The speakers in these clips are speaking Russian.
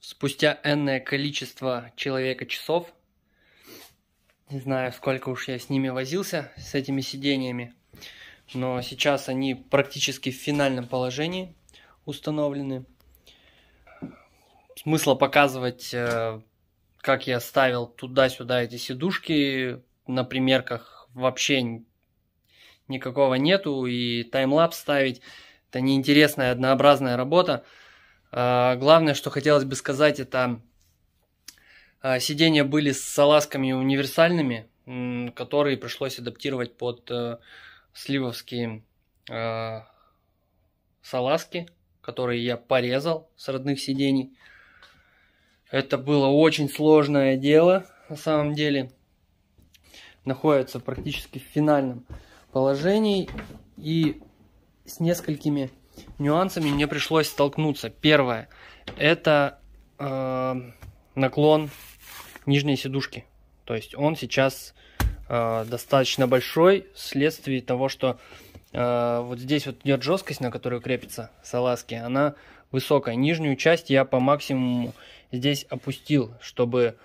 Спустя энное количество человека часов, не знаю, сколько уж я с ними возился, с этими сидениями, но сейчас они практически в финальном положении установлены. Смысла показывать, э, как я ставил туда-сюда эти сидушки на примерках вообще никакого нету, и таймлапс ставить это неинтересная однообразная работа. А, главное, что хотелось бы сказать, это а, сиденья были с салазками универсальными, которые пришлось адаптировать под э, сливовские э, салазки, которые я порезал с родных сидений. Это было очень сложное дело, на самом деле. Находится практически в финальном положении. И с несколькими нюансами мне пришлось столкнуться. Первое. Это э, наклон нижней сидушки. То есть он сейчас э, достаточно большой вследствие того, что э, вот здесь вот идет жесткость, на которую крепится салазки, она высокая. Нижнюю часть я по максимуму здесь опустил, чтобы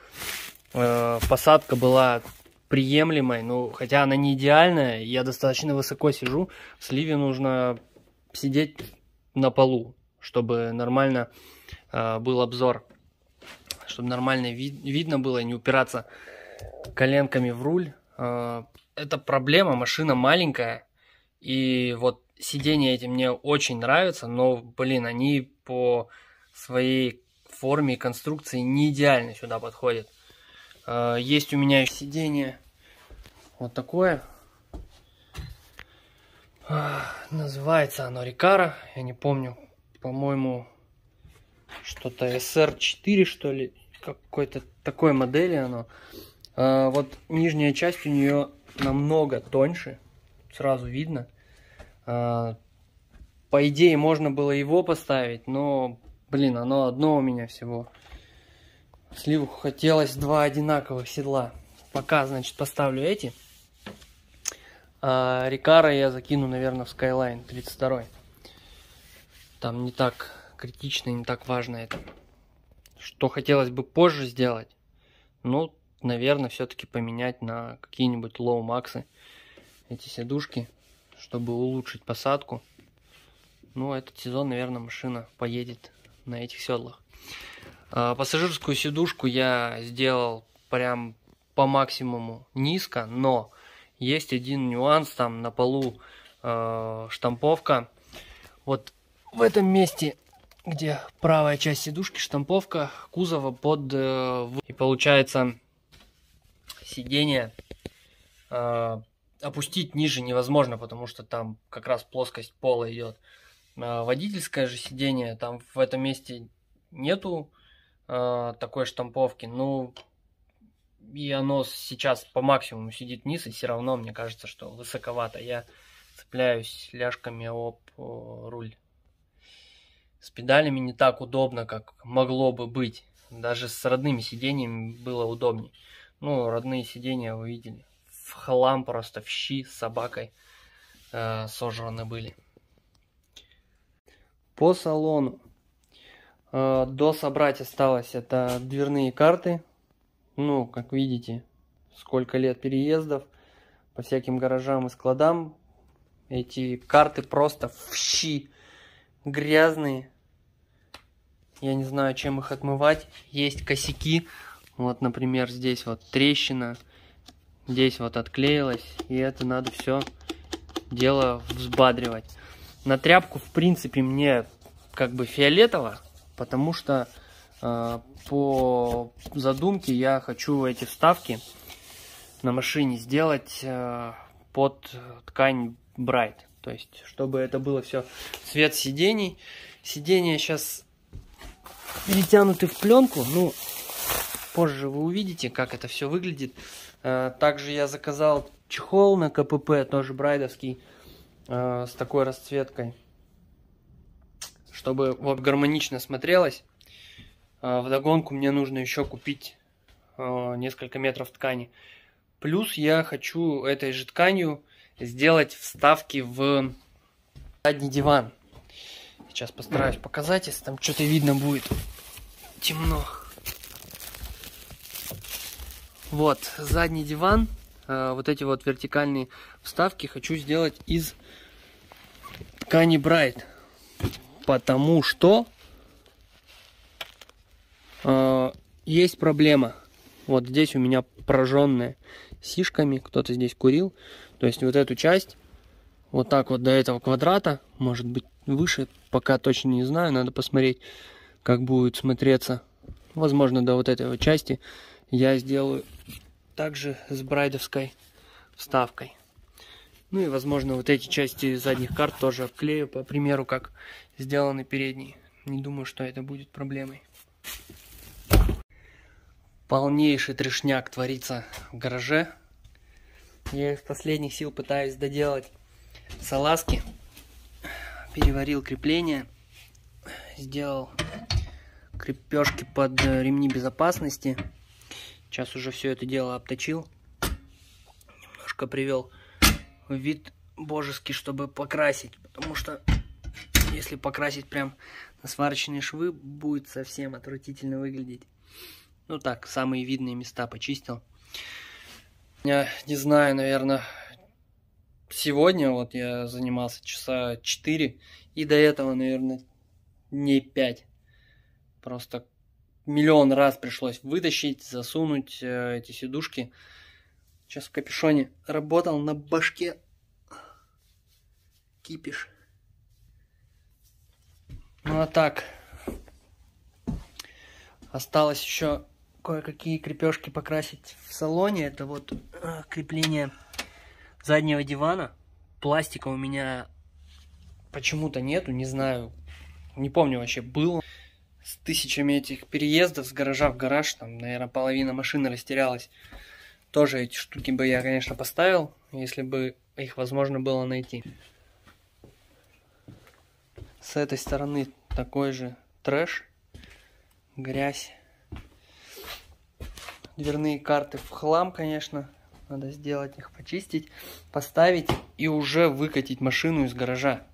э, посадка была приемлемой, ну, хотя она не идеальная, я достаточно высоко сижу, в сливе нужно сидеть на полу, чтобы нормально э, был обзор, чтобы нормально вид видно было, не упираться коленками в руль. Э, это проблема, машина маленькая, и вот сиденья эти мне очень нравятся, но, блин, они по своей форме и конструкции не идеально сюда подходят. Э, есть у меня сиденье вот такое. Называется оно Рикара. Я не помню. По-моему, что-то SR4, что ли. Какой-то такой модели оно. А, вот нижняя часть у нее намного тоньше. Сразу видно. А, по идее, можно было его поставить, но, блин, оно одно у меня всего. В Сильвию хотелось два одинаковых седла. Пока, значит, поставлю эти. А Recaro я закину, наверное, в Skyline 32. Там не так критично, не так важно это. Что хотелось бы позже сделать, ну, наверное, все-таки поменять на какие-нибудь Low Max ы эти сидушки, чтобы улучшить посадку. Ну, этот сезон, наверное, машина поедет на этих седлах. А, пассажирскую сидушку я сделал прям по максимуму низко, но есть один нюанс, там на полу э, штамповка. Вот в этом месте, где правая часть сидушки, штамповка кузова под... Э, и получается сиденье э, опустить ниже невозможно, потому что там как раз плоскость пола идет. Э, водительское же сиденье, там в этом месте нету э, такой штамповки. Ну, и оно сейчас по максимуму сидит вниз, и все равно мне кажется, что высоковато. Я цепляюсь ляжками об руль. С педалями не так удобно, как могло бы быть. Даже с родными сиденьями было удобнее. Ну, родные сиденья вы видели. В хлам просто, в щи с собакой э, сожраны были. По салону. Э, до собрать осталось это дверные карты ну, как видите, сколько лет переездов по всяким гаражам и складам. Эти карты просто в щи грязные. Я не знаю, чем их отмывать. Есть косяки. Вот, например, здесь вот трещина. Здесь вот отклеилась. И это надо все дело взбадривать. На тряпку, в принципе, мне как бы фиолетово. Потому что э, по задумке я хочу эти вставки на машине сделать э, под ткань Bright. То есть, чтобы это было все цвет сидений. Сиденья сейчас перетянуты в пленку. Ну, позже вы увидите, как это все выглядит. Э, также я заказал чехол на КПП, тоже брайдовский, э, с такой расцветкой. Чтобы вот гармонично смотрелось. А, в догонку мне нужно еще купить а, несколько метров ткани. Плюс я хочу этой же тканью сделать вставки в Задний диван. Сейчас постараюсь показать, если там что-то видно будет. Темно. Вот, задний диван. Э, вот эти вот вертикальные вставки хочу сделать из ткани Bright. Потому что э, есть проблема. Вот здесь у меня прожженная сишками. Кто-то здесь курил. То есть вот эту часть вот так вот до этого квадрата, может быть выше, пока точно не знаю, надо посмотреть, как будет смотреться. Возможно, до вот этой вот части я сделаю также с брайдовской вставкой. Ну и, возможно, вот эти части задних карт тоже обклею, по примеру, как сделаны передние. Не думаю, что это будет проблемой. Полнейший трешняк творится в гараже. Я из последних сил пытаюсь доделать салазки. Переварил крепление. Сделал крепежки под ремни безопасности. Сейчас уже все это дело обточил. Немножко привел вид божеский, чтобы покрасить. Потому что если покрасить прям на сварочные швы, будет совсем отвратительно выглядеть. Ну так, самые видные места почистил. Я не знаю, наверное, сегодня вот я занимался часа 4, и до этого, наверное, не 5. Просто миллион раз пришлось вытащить, засунуть э, эти сидушки. Сейчас в капюшоне работал на башке. Кипиш. Ну а так. Осталось еще кое-какие крепежки покрасить в салоне. Это вот э, крепление заднего дивана. Пластика у меня почему-то нету, не знаю. Не помню вообще, был с тысячами этих переездов с гаража в гараж. Там, наверное, половина машины растерялась. Тоже эти штуки бы я, конечно, поставил, если бы их возможно было найти. С этой стороны такой же трэш, грязь. Дверные карты в хлам, конечно. Надо сделать их, почистить, поставить и уже выкатить машину из гаража.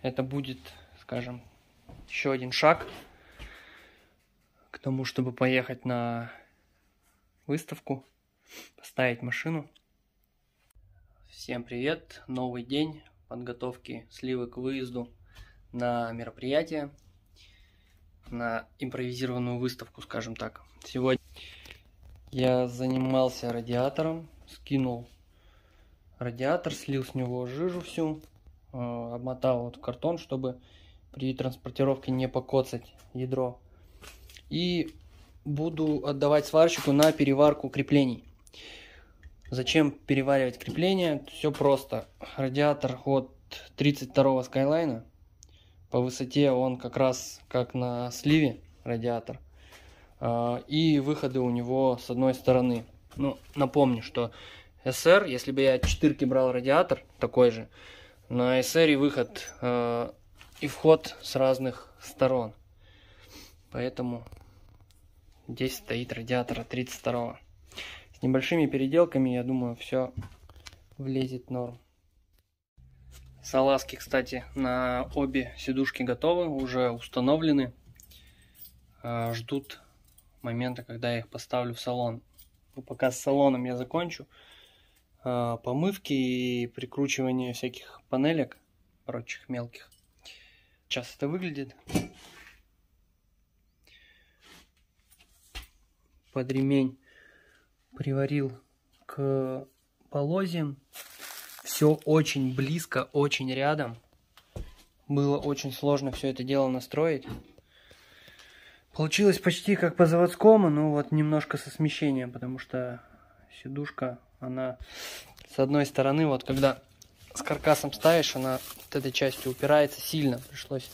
Это будет, скажем, еще один шаг к тому, чтобы поехать на выставку, поставить машину. Всем привет! Новый день подготовки сливы к выезду на мероприятие, на импровизированную выставку, скажем так. Сегодня я занимался радиатором, скинул радиатор, слил с него жижу всю, э, обмотал вот в картон, чтобы при транспортировке не покоцать ядро. И буду отдавать сварщику на переварку креплений. Зачем переваривать крепления? Все просто. Радиатор от 32 Skyline. По высоте он как раз как на сливе радиатор. А, и выходы у него с одной стороны. Ну, напомню, что SR, если бы я четырки брал радиатор такой же, на SR выход э, и вход с разных сторон. Поэтому здесь стоит радиатор 32 С небольшими переделками, я думаю, все влезет норм. Салазки, кстати, на обе сидушки готовы, уже установлены. Э, ждут момента, когда я их поставлю в салон. Ну, пока с салоном я закончу. Э, помывки и прикручивание всяких панелек, прочих мелких. Сейчас это выглядит. Под ремень приварил к полозьям. Все очень близко, очень рядом. Было очень сложно все это дело настроить. Получилось почти как по заводскому, но вот немножко со смещением, потому что сидушка, она с одной стороны, вот когда с каркасом ставишь, она вот этой частью упирается сильно, пришлось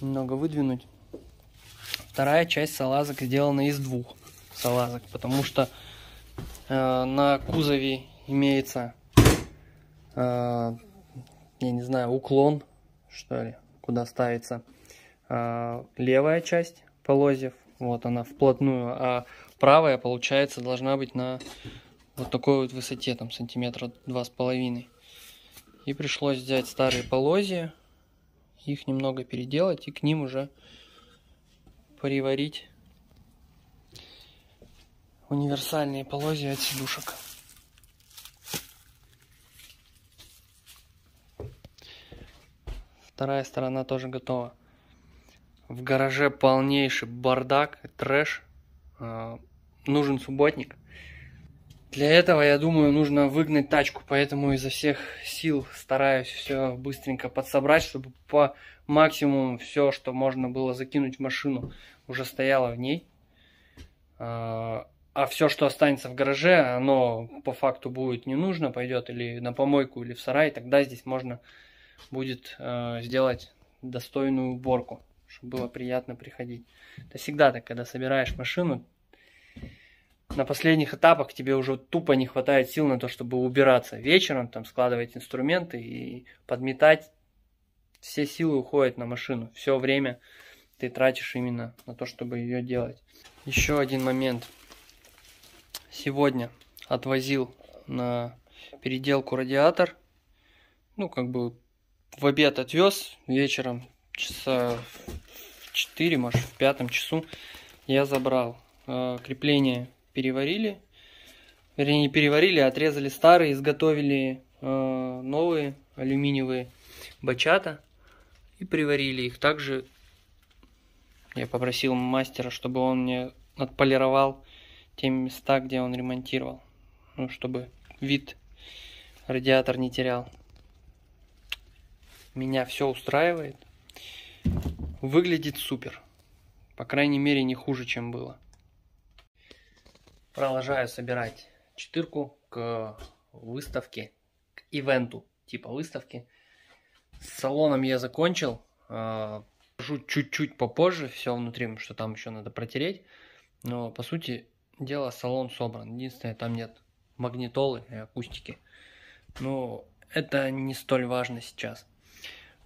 немного выдвинуть. Вторая часть салазок сделана из двух салазок, потому что э, на кузове имеется, э, я не знаю, уклон, что ли, куда ставится а, левая часть полозьев, вот она вплотную, а правая, получается, должна быть на вот такой вот высоте, там сантиметра два с половиной. И пришлось взять старые полозья, их немного переделать и к ним уже приварить универсальные полозья от сидушек. Вторая сторона тоже готова. В гараже полнейший бардак, трэш. А, нужен субботник. Для этого, я думаю, нужно выгнать тачку, поэтому изо всех сил стараюсь все быстренько подсобрать, чтобы по максимуму все, что можно было закинуть в машину, уже стояло в ней. А, все, что останется в гараже, оно по факту будет не нужно, пойдет или на помойку, или в сарай, тогда здесь можно будет э, сделать достойную уборку, чтобы было приятно приходить. Это всегда так, когда собираешь машину, на последних этапах тебе уже тупо не хватает сил на то, чтобы убираться вечером, там складывать инструменты и подметать. Все силы уходят на машину. Все время ты тратишь именно на то, чтобы ее делать. Еще один момент. Сегодня отвозил на переделку радиатор. Ну, как бы в обед отвез вечером, часа в 4, может, в пятом часу я забрал. Э, крепление переварили. Вернее, не переварили, а отрезали старые, изготовили э, новые алюминиевые бачата и приварили их. Также я попросил мастера, чтобы он мне отполировал те места, где он ремонтировал. Ну, чтобы вид радиатор не терял. Меня все устраивает. Выглядит супер. По крайней мере, не хуже, чем было. Продолжаю собирать четырку к выставке, к ивенту типа выставки. С салоном я закончил. А, покажу чуть-чуть попозже все внутри, что там еще надо протереть. Но по сути дела салон собран. Единственное, там нет магнитолы и акустики. Но это не столь важно сейчас.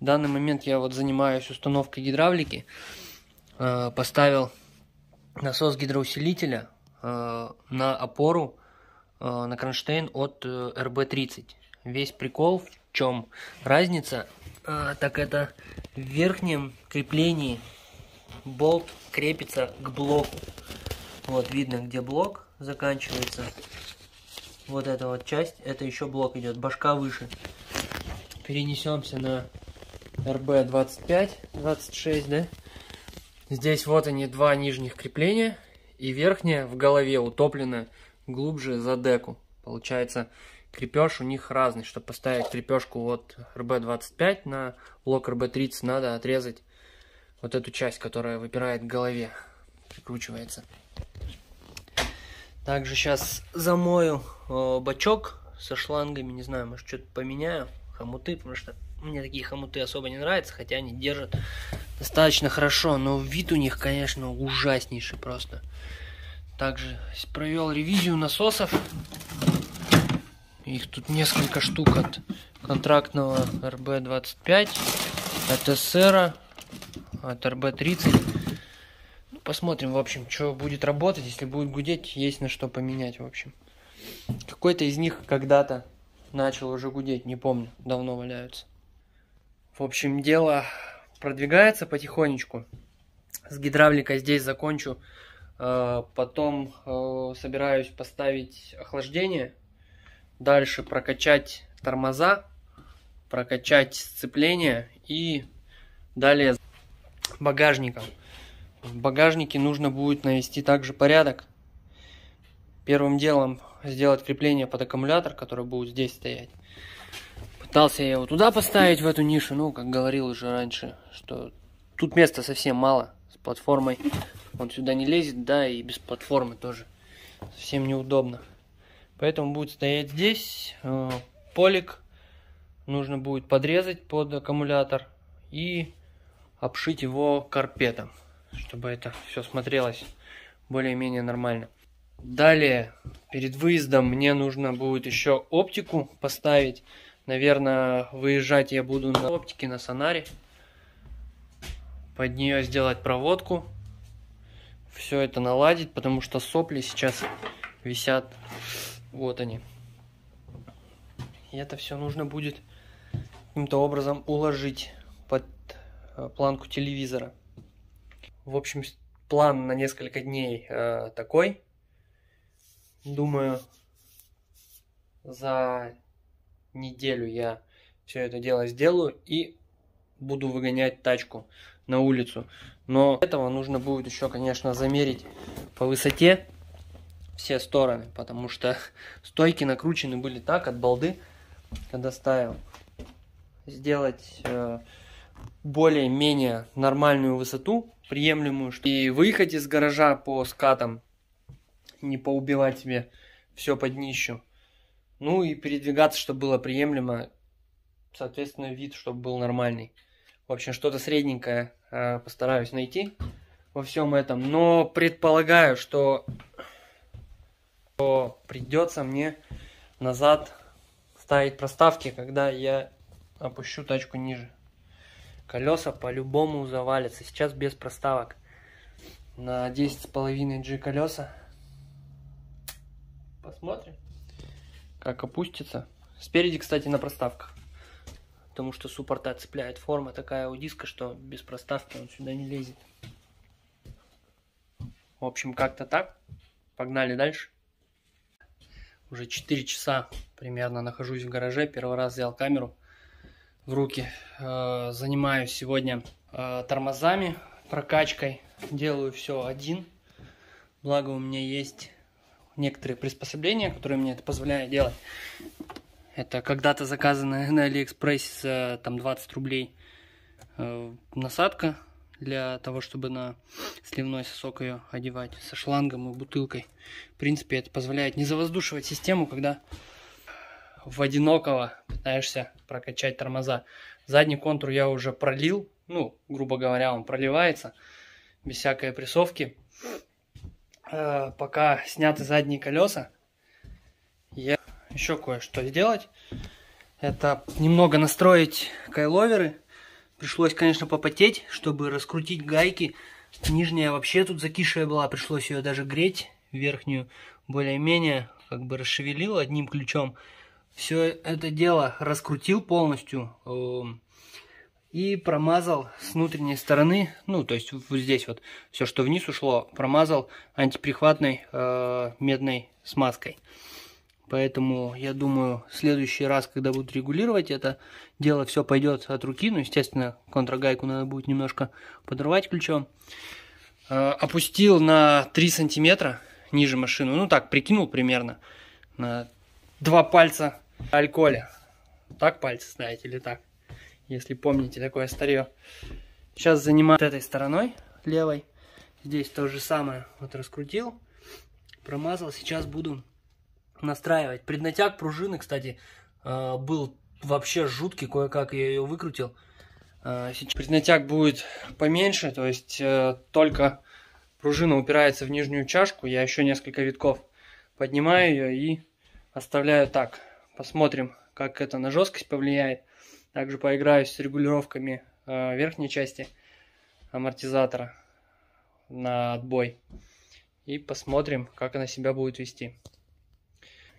В данный момент я вот занимаюсь установкой гидравлики. А, поставил насос гидроусилителя Э, на опору э, на кронштейн от RB30. Э, Весь прикол в чем разница, так это в верхнем креплении болт крепится к блоку. Вот видно, где блок заканчивается. Вот эта вот часть, это еще блок идет, башка выше. Перенесемся на RB25, 26, да? Здесь вот они, два нижних крепления и верхняя в голове утоплена глубже за деку. Получается, крепеж у них разный. Чтобы поставить крепежку от RB25 на блок RB30, надо отрезать вот эту часть, которая выпирает к голове, прикручивается. Также сейчас замою о, бачок со шлангами, не знаю, может что-то поменяю, хомуты, потому что мне такие хомуты особо не нравятся, хотя они держат достаточно хорошо, но вид у них, конечно, ужаснейший просто. Также провел ревизию насосов. Их тут несколько штук от контрактного RB25, от СР, от RB30. Посмотрим, в общем, что будет работать. Если будет гудеть, есть на что поменять, в общем. Какой-то из них когда-то начал уже гудеть, не помню, давно валяются. В общем, дело продвигается потихонечку. С гидравликой здесь закончу. Э, потом э, собираюсь поставить охлаждение. Дальше прокачать тормоза, прокачать сцепление и далее багажником. В багажнике нужно будет навести также порядок. Первым делом сделать крепление под аккумулятор, который будет здесь стоять. Пытался я его туда поставить, в эту нишу, ну, как говорил уже раньше, что тут места совсем мало с платформой. Он сюда не лезет, да, и без платформы тоже совсем неудобно. Поэтому будет стоять здесь. Э, полик нужно будет подрезать под аккумулятор и обшить его карпетом, чтобы это все смотрелось более-менее нормально. Далее, перед выездом мне нужно будет еще оптику поставить. Наверное, выезжать я буду на оптике на сонаре. Под нее сделать проводку. Все это наладить, потому что сопли сейчас висят. Вот они. И это все нужно будет каким-то образом уложить под э, планку телевизора. В общем, план на несколько дней э, такой. Думаю, за неделю я все это дело сделаю и буду выгонять тачку на улицу. Но этого нужно будет еще, конечно, замерить по высоте все стороны, потому что стойки накручены были так от балды, когда ставил. Сделать э, более-менее нормальную высоту, приемлемую, и выехать из гаража по скатам, не поубивать себе все под днищу. Ну и передвигаться, чтобы было приемлемо, соответственно, вид, чтобы был нормальный. В общем, что-то средненькое э, постараюсь найти во всем этом. Но предполагаю, что, что придется мне назад ставить проставки, когда я опущу тачку ниже. Колеса по-любому завалятся. Сейчас без проставок. На 10,5 G колеса. Посмотрим, как опустится. Спереди, кстати, на проставках потому что суппорта цепляет форма такая у диска, что без проставки он сюда не лезет. В общем, как-то так. Погнали дальше. Уже 4 часа примерно нахожусь в гараже. Первый раз взял камеру в руки. Э, занимаюсь сегодня э, тормозами, прокачкой. Делаю все один. Благо у меня есть некоторые приспособления, которые мне это позволяют делать. Это когда-то заказанная на Алиэкспрессе за там 20 рублей э, насадка для того, чтобы на сливной сосок ее одевать со шлангом и бутылкой. В принципе, это позволяет не завоздушивать систему, когда в одинокого пытаешься прокачать тормоза. Задний контур я уже пролил, ну, грубо говоря, он проливается без всякой прессовки. Э, пока сняты задние колеса, я еще кое-что сделать. Это немного настроить кайловеры. Пришлось, конечно, попотеть, чтобы раскрутить гайки. Нижняя вообще тут закишая была, пришлось ее даже греть. Верхнюю более-менее как бы расшевелил одним ключом. Все это дело раскрутил полностью эм, и промазал с внутренней стороны, ну, то есть вот здесь вот все, что вниз ушло, промазал антиприхватной э, медной смазкой. Поэтому я думаю, в следующий раз, когда будут регулировать это дело, все пойдет от руки. Ну, естественно, контрагайку надо будет немножко подорвать ключом. Э, опустил на 3 сантиметра ниже машину. Ну, так, прикинул примерно. На два пальца альколя. Так пальцы ставить или так? Если помните такое старье. Сейчас занимаюсь этой стороной, левой. Здесь то же самое. Вот раскрутил, промазал. Сейчас буду настраивать. Преднатяг пружины, кстати, э, был вообще жуткий, кое-как я ее выкрутил. Э, сейчас преднатяг будет поменьше, то есть э, только пружина упирается в нижнюю чашку, я еще несколько витков поднимаю ее и оставляю так. Посмотрим, как это на жесткость повлияет. Также поиграюсь с регулировками верхней части амортизатора на отбой. И посмотрим, как она себя будет вести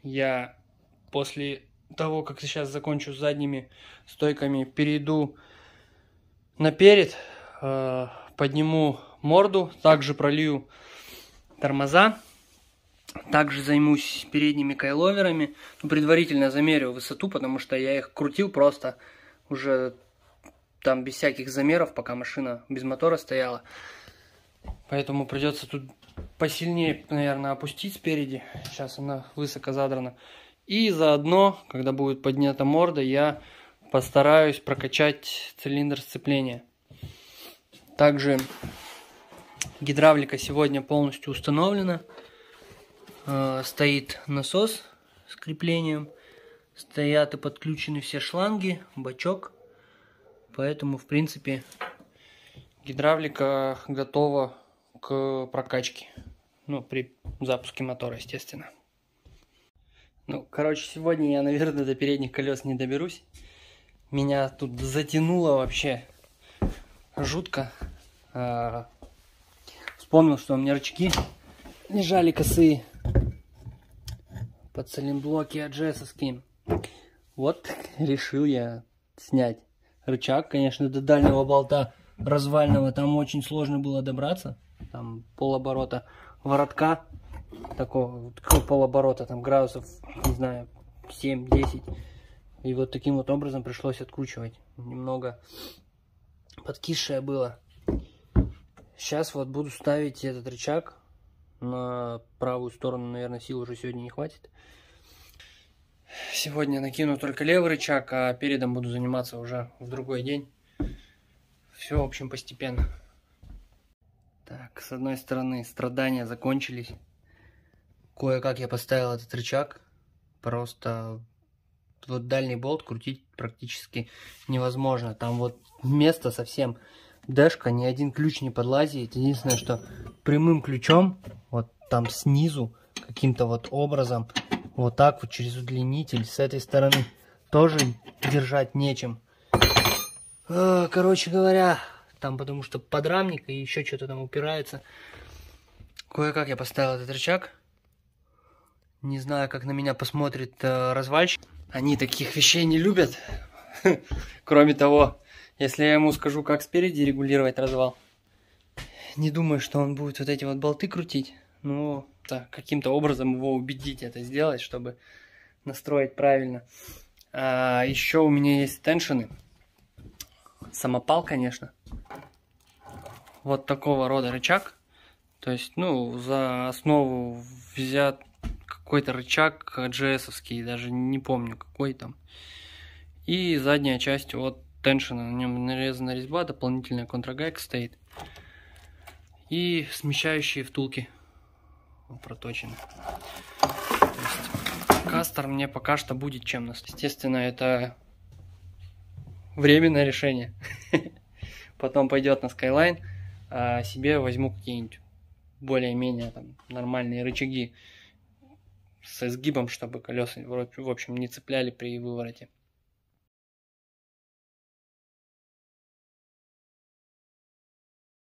я после того, как сейчас закончу с задними стойками, перейду наперед, э, подниму морду, также пролью тормоза, также займусь передними кайловерами, ну, предварительно замерю высоту, потому что я их крутил просто уже там без всяких замеров, пока машина без мотора стояла. Поэтому придется тут посильнее, наверное, опустить спереди. Сейчас она высоко задрана. И заодно, когда будет поднята морда, я постараюсь прокачать цилиндр сцепления. Также гидравлика сегодня полностью установлена. Э, стоит насос с креплением. Стоят и подключены все шланги, бачок. Поэтому, в принципе, гидравлика готова к прокачке. Ну, при запуске мотора, естественно. Ну, короче, сегодня я, наверное, до передних колес не доберусь. Меня тут затянуло вообще жутко. А, вспомнил, что у меня рычаги лежали косые под саленблоки аджесовские. Вот решил я снять рычаг. Конечно, до дальнего болта развального там очень сложно было добраться. Там полоборота воротка, такого полоборота, там градусов, не знаю, 7-10. И вот таким вот образом пришлось откручивать. Немного подкисшее было. Сейчас вот буду ставить этот рычаг на правую сторону, наверное, сил уже сегодня не хватит. Сегодня накину только левый рычаг, а передом буду заниматься уже в другой день. Все, в общем, постепенно. Так, с одной стороны, страдания закончились. Кое-как я поставил этот рычаг. Просто вот дальний болт крутить практически невозможно. Там вот место совсем дэшка, ни один ключ не подлазит. Единственное, что прямым ключом, вот там снизу, каким-то вот образом, вот так вот через удлинитель с этой стороны тоже держать нечем. А, короче говоря, там потому что подрамник и еще что-то там упирается. Кое-как я поставил этот рычаг. Не знаю, как на меня посмотрит э, развальщик. Они таких вещей не любят. Кроме того, если я ему скажу, как спереди регулировать развал, не думаю, что он будет вот эти вот болты крутить. Да, каким-то образом его убедить это сделать, чтобы настроить правильно. А, еще у меня есть теншины. Самопал, конечно. Вот такого рода рычаг. То есть, ну, за основу взят какой-то рычаг GS-овский, даже не помню какой там. И задняя часть от теншена, на нем нарезана резьба, дополнительная контрагайка стоит. И смещающие втулки проточены. То есть кастер мне пока что будет чем нас. Естественно, это временное решение. Потом пойдет на Skyline, а себе возьму какие-нибудь более-менее нормальные рычаги с изгибом, чтобы колеса в общем не цепляли при вывороте.